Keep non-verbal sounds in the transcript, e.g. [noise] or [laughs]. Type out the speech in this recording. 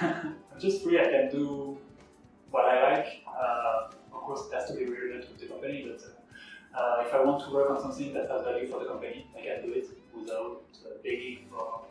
[laughs] just free, I can do what I like. Uh, of course, it has to be related to the company, but uh, if I want to work on something that has value for the company, I can do it without uh, begging for